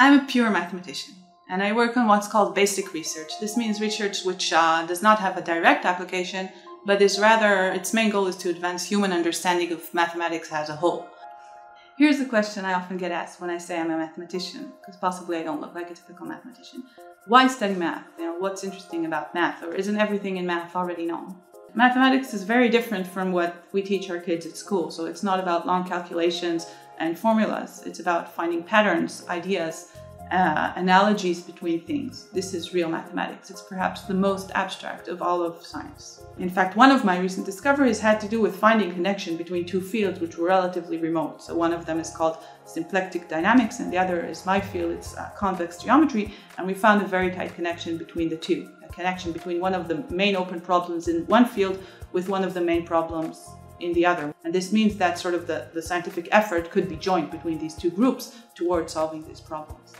I'm a pure mathematician and I work on what's called basic research. This means research which uh, does not have a direct application, but is rather, its main goal is to advance human understanding of mathematics as a whole. Here's the question I often get asked when I say I'm a mathematician, because possibly I don't look like a typical mathematician. Why study math? You know, what's interesting about math? Or isn't everything in math already known? Mathematics is very different from what we teach our kids at school. So it's not about long calculations and formulas. It's about finding patterns, ideas, uh, analogies between things. This is real mathematics. It's perhaps the most abstract of all of science. In fact, one of my recent discoveries had to do with finding connection between two fields which were relatively remote. So one of them is called symplectic dynamics and the other is my field, it's uh, convex geometry. And we found a very tight connection between the two, a connection between one of the main open problems in one field with one of the main problems in the other. And this means that sort of the, the scientific effort could be joined between these two groups towards solving these problems.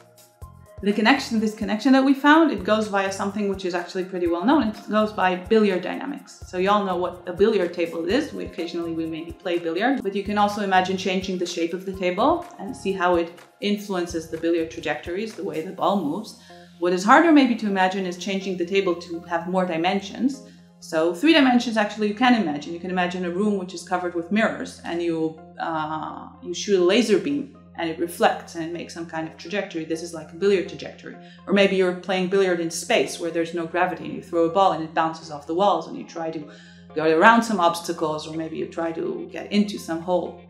The connection, this connection that we found, it goes via something which is actually pretty well known. It goes by billiard dynamics. So you all know what a billiard table is. We occasionally we maybe play billiard, but you can also imagine changing the shape of the table and see how it influences the billiard trajectories, the way the ball moves. What is harder maybe to imagine is changing the table to have more dimensions. So three dimensions actually you can imagine. You can imagine a room which is covered with mirrors and you, uh, you shoot a laser beam and it reflects and it makes some kind of trajectory. This is like a billiard trajectory. Or maybe you're playing billiard in space where there's no gravity and you throw a ball and it bounces off the walls and you try to go around some obstacles or maybe you try to get into some hole.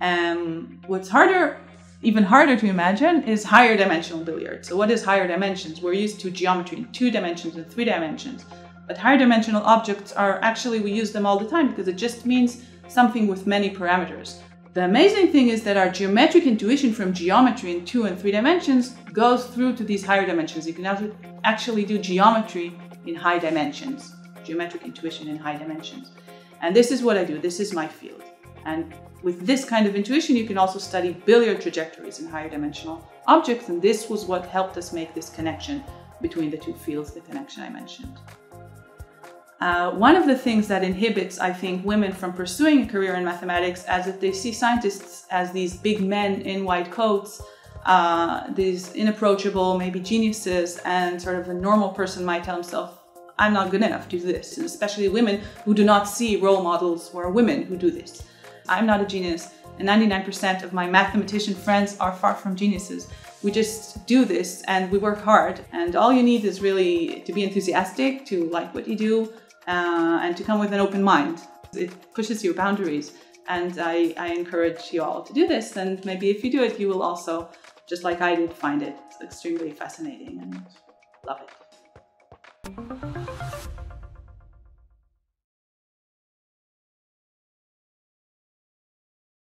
Um, what's harder, even harder to imagine, is higher dimensional billiard. So what is higher dimensions? We're used to geometry in two dimensions and three dimensions. But higher dimensional objects are actually, we use them all the time because it just means something with many parameters. The amazing thing is that our geometric intuition from geometry in two and three dimensions goes through to these higher dimensions. You can actually do geometry in high dimensions, geometric intuition in high dimensions. And this is what I do, this is my field. And with this kind of intuition, you can also study billiard trajectories in higher dimensional objects. And this was what helped us make this connection between the two fields, the connection I mentioned. Uh, one of the things that inhibits, I think, women from pursuing a career in mathematics as if they see scientists as these big men in white coats, uh, these inapproachable, maybe geniuses, and sort of a normal person might tell himself, I'm not good enough to do this, and especially women who do not see role models who are women who do this. I'm not a genius, and 99% of my mathematician friends are far from geniuses. We just do this and we work hard, and all you need is really to be enthusiastic, to like what you do, uh, and to come with an open mind. It pushes your boundaries. And I, I encourage you all to do this. And maybe if you do it, you will also, just like I did, find it extremely fascinating and love it.